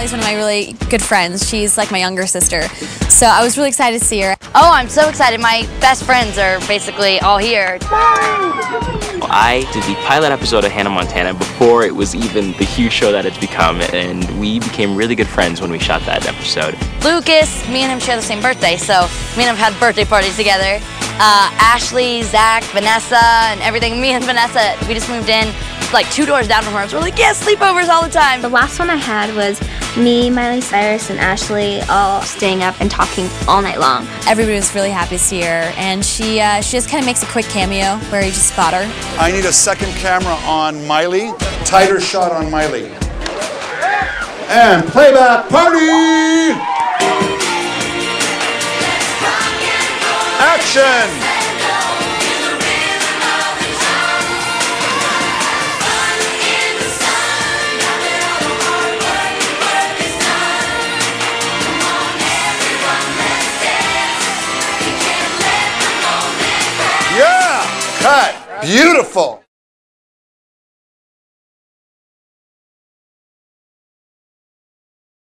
Miley's one of my really good friends. She's like my younger sister. So I was really excited to see her. Oh, I'm so excited. My best friends are basically all here. I did the pilot episode of Hannah Montana before it was even the huge show that it's become, and we became really good friends when we shot that episode. Lucas, me and him share the same birthday, so me and him had birthday parties together. Uh, Ashley, Zach, Vanessa, and everything. Me and Vanessa, we just moved in like two doors down from her. So we're like, yeah, sleepovers all the time. The last one I had was me, Miley Cyrus, and Ashley all staying up and talking all night long. Everybody was really happy to see her, and she uh, she just kind of makes a quick cameo where you just spot her. I need a second camera on Miley. Tighter shot on Miley. And playback party! Action! Cut! Beautiful!